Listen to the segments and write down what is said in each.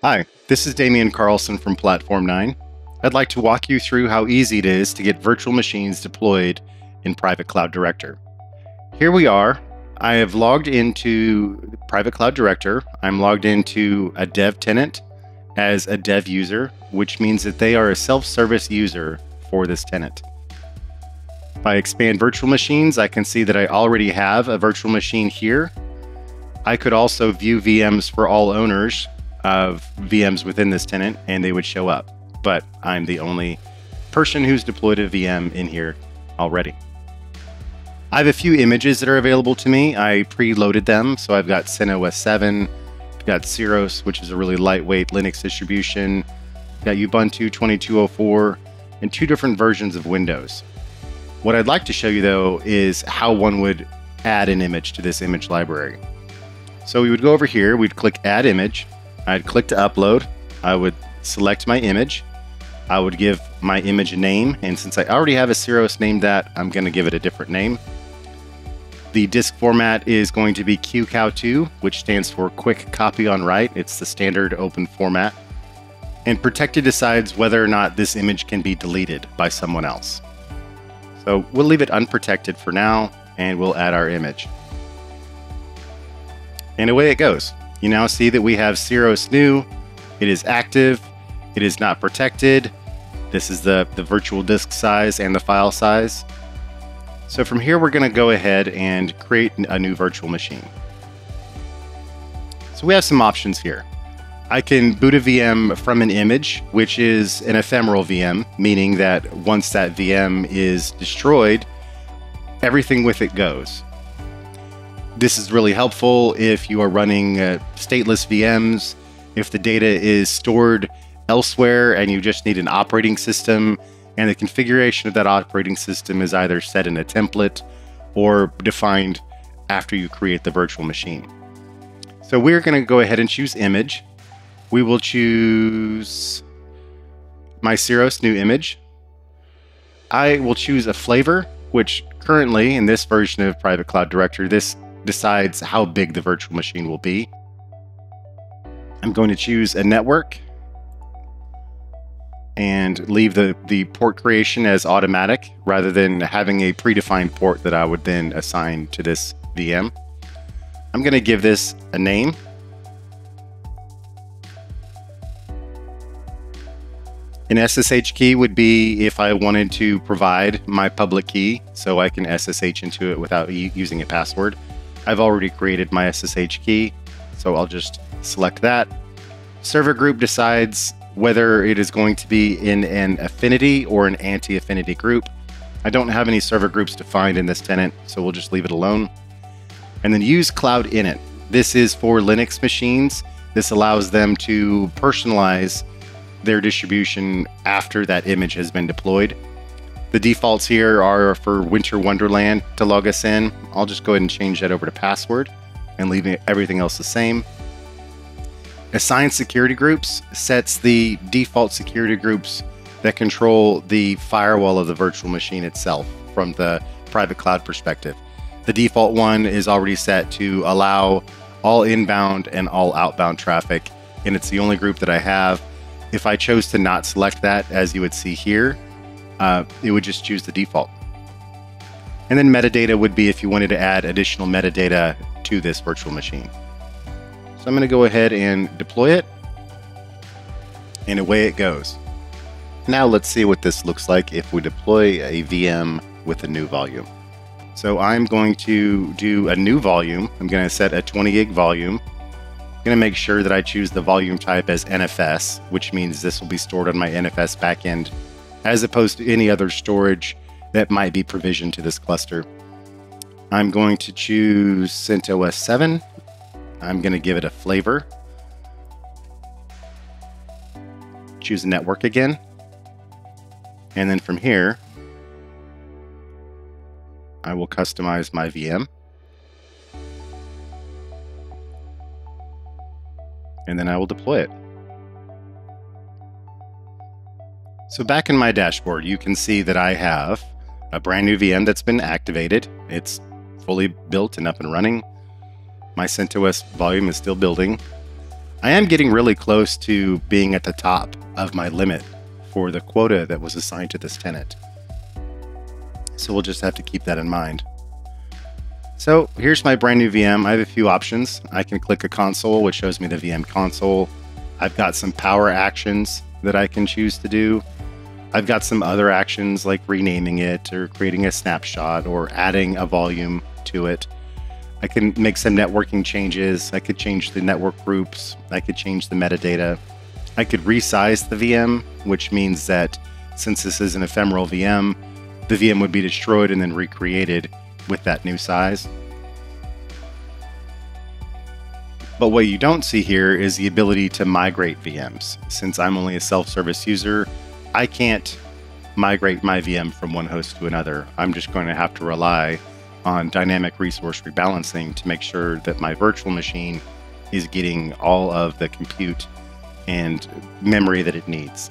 Hi, this is Damian Carlson from Platform9. I'd like to walk you through how easy it is to get virtual machines deployed in Private Cloud Director. Here we are. I have logged into Private Cloud Director. I'm logged into a dev tenant as a dev user, which means that they are a self-service user for this tenant. If I expand virtual machines, I can see that I already have a virtual machine here. I could also view VMs for all owners of VMs within this tenant and they would show up. But I'm the only person who's deployed a VM in here already. I have a few images that are available to me. I preloaded them. So I've got CentOS 7, I've got CirrOS, which is a really lightweight Linux distribution, I've got Ubuntu 2204, and two different versions of Windows. What I'd like to show you though is how one would add an image to this image library. So we would go over here, we'd click add image, I'd click to upload, I would select my image, I would give my image a name, and since I already have a CirrOS named that, I'm going to give it a different name. The disk format is going to be QCOW2, which stands for Quick Copy on Write. It's the standard open format. And Protected decides whether or not this image can be deleted by someone else. So we'll leave it unprotected for now, and we'll add our image. And away it goes. You now see that we have CirrOS new. It is active. It is not protected. This is the, the virtual disk size and the file size. So from here, we're going to go ahead and create a new virtual machine. So we have some options here. I can boot a VM from an image, which is an ephemeral VM, meaning that once that VM is destroyed, everything with it goes. This is really helpful if you are running uh, stateless VMs, if the data is stored elsewhere and you just need an operating system and the configuration of that operating system is either set in a template or defined after you create the virtual machine. So we're going to go ahead and choose image we will choose my CirrOS new image. I will choose a flavor, which currently in this version of Private Cloud Director, this decides how big the virtual machine will be. I'm going to choose a network and leave the, the port creation as automatic rather than having a predefined port that I would then assign to this VM. I'm going to give this a name An SSH key would be if I wanted to provide my public key so I can SSH into it without using a password. I've already created my SSH key, so I'll just select that. Server group decides whether it is going to be in an affinity or an anti-affinity group. I don't have any server groups defined in this tenant, so we'll just leave it alone. And then use Cloud Init. This is for Linux machines. This allows them to personalize their distribution after that image has been deployed. The defaults here are for Winter Wonderland to log us in. I'll just go ahead and change that over to password and leave everything else the same. Assign security groups sets the default security groups that control the firewall of the virtual machine itself from the private cloud perspective. The default one is already set to allow all inbound and all outbound traffic, and it's the only group that I have if I chose to not select that, as you would see here, uh, it would just choose the default. And then metadata would be if you wanted to add additional metadata to this virtual machine. So I'm going to go ahead and deploy it. And away it goes. Now let's see what this looks like if we deploy a VM with a new volume. So I'm going to do a new volume. I'm going to set a 20 gig volume I'm going to make sure that I choose the volume type as NFS, which means this will be stored on my NFS backend, as opposed to any other storage that might be provisioned to this cluster. I'm going to choose CentOS 7. I'm going to give it a flavor. Choose network again. And then from here, I will customize my VM. and then I will deploy it. So back in my dashboard, you can see that I have a brand new VM that's been activated. It's fully built and up and running. My CentOS volume is still building. I am getting really close to being at the top of my limit for the quota that was assigned to this tenant. So we'll just have to keep that in mind. So here's my brand new VM. I have a few options. I can click a console, which shows me the VM console. I've got some power actions that I can choose to do. I've got some other actions like renaming it or creating a snapshot or adding a volume to it. I can make some networking changes. I could change the network groups. I could change the metadata. I could resize the VM, which means that since this is an ephemeral VM, the VM would be destroyed and then recreated with that new size. But what you don't see here is the ability to migrate VMs. Since I'm only a self-service user, I can't migrate my VM from one host to another. I'm just going to have to rely on dynamic resource rebalancing to make sure that my virtual machine is getting all of the compute and memory that it needs.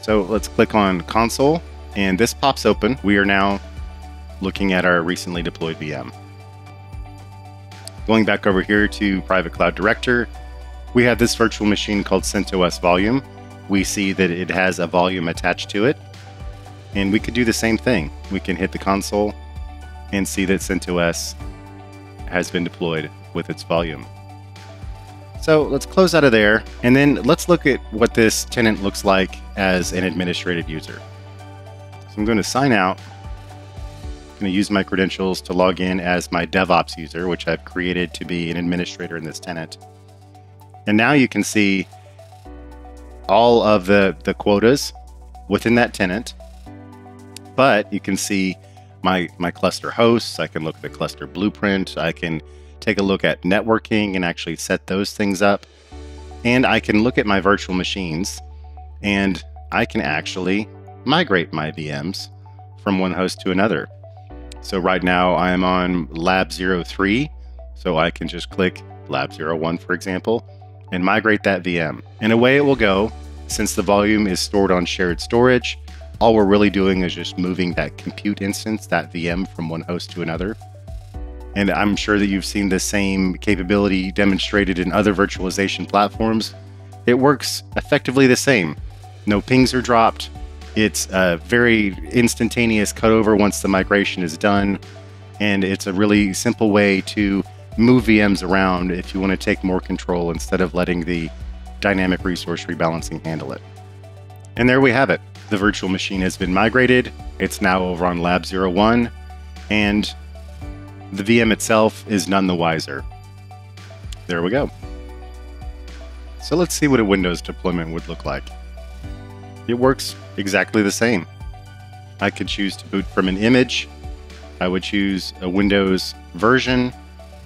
So let's click on console and this pops open. We are now looking at our recently deployed VM. Going back over here to Private Cloud Director, we have this virtual machine called CentOS Volume we see that it has a volume attached to it. And we could do the same thing. We can hit the console and see that CentOS has been deployed with its volume. So let's close out of there, and then let's look at what this tenant looks like as an administrative user. So I'm going to sign out. I'm going to use my credentials to log in as my DevOps user, which I've created to be an administrator in this tenant. And now you can see all of the, the quotas within that tenant. But you can see my, my cluster hosts. I can look at the cluster blueprint. I can take a look at networking and actually set those things up. And I can look at my virtual machines and I can actually migrate my VMs from one host to another. So right now I am on lab 03. So I can just click lab 01, for example, and migrate that VM. And away it will go. Since the volume is stored on shared storage, all we're really doing is just moving that compute instance, that VM, from one host to another. And I'm sure that you've seen the same capability demonstrated in other virtualization platforms. It works effectively the same. No pings are dropped. It's a very instantaneous cutover once the migration is done. And it's a really simple way to move VMs around if you want to take more control instead of letting the dynamic resource rebalancing handle it. And there we have it. The virtual machine has been migrated. It's now over on Lab 01, and the VM itself is none the wiser. There we go. So let's see what a Windows deployment would look like. It works exactly the same. I could choose to boot from an image. I would choose a Windows version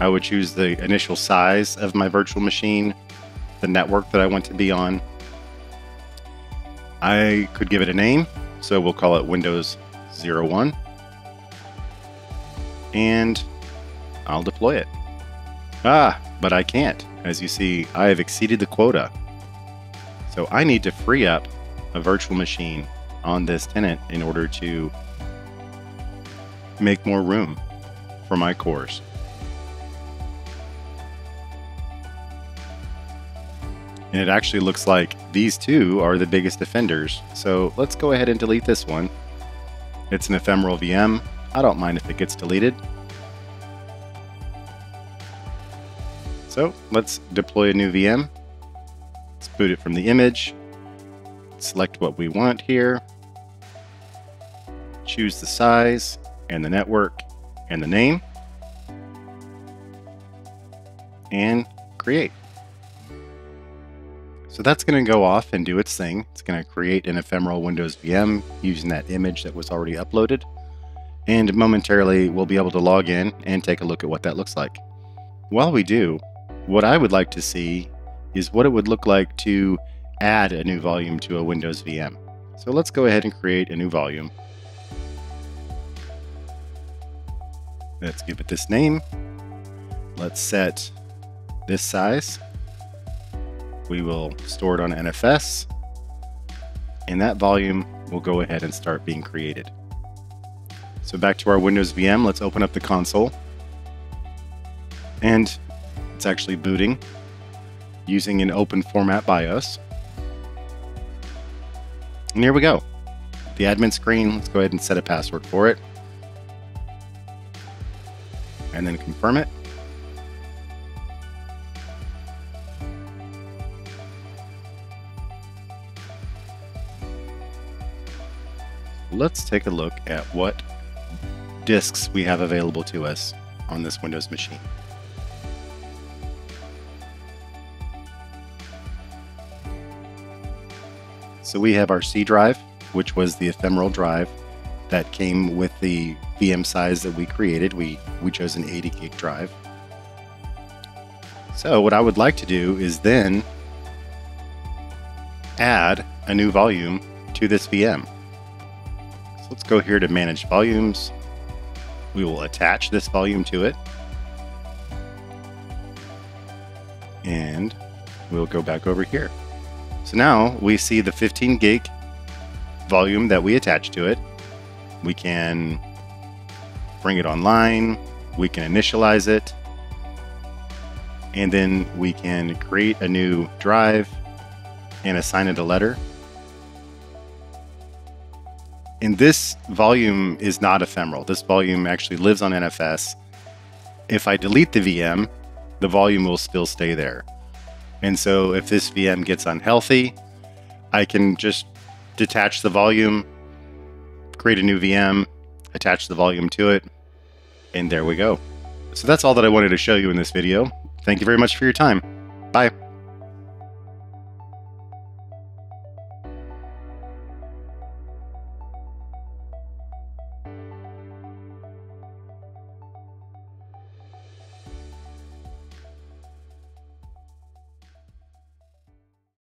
I would choose the initial size of my virtual machine, the network that I want to be on. I could give it a name, so we'll call it Windows 01. And I'll deploy it. Ah, but I can't. As you see, I have exceeded the quota. So I need to free up a virtual machine on this tenant in order to make more room for my cores. And it actually looks like these two are the biggest offenders. So let's go ahead and delete this one. It's an ephemeral VM. I don't mind if it gets deleted. So let's deploy a new VM. Let's boot it from the image. Select what we want here. Choose the size and the network and the name. And create. So that's going to go off and do its thing. It's going to create an ephemeral Windows VM using that image that was already uploaded. And momentarily, we'll be able to log in and take a look at what that looks like. While we do, what I would like to see is what it would look like to add a new volume to a Windows VM. So let's go ahead and create a new volume. Let's give it this name. Let's set this size we will store it on NFS, and that volume will go ahead and start being created. So back to our Windows VM, let's open up the console. And it's actually booting. using an open format BIOS. And here we go. The admin screen, let's go ahead and set a password for it. And then confirm it. Let's take a look at what disks we have available to us on this Windows machine. So we have our C drive, which was the ephemeral drive that came with the VM size that we created. We, we chose an 80 gig drive. So what I would like to do is then add a new volume to this VM. Let's go here to manage volumes. We will attach this volume to it. And we'll go back over here. So now we see the 15 gig volume that we attach to it. We can bring it online, we can initialize it, and then we can create a new drive and assign it a letter. And this volume is not ephemeral. This volume actually lives on NFS. If I delete the VM, the volume will still stay there. And so if this VM gets unhealthy, I can just detach the volume, create a new VM, attach the volume to it, and there we go. So that's all that I wanted to show you in this video. Thank you very much for your time. Bye.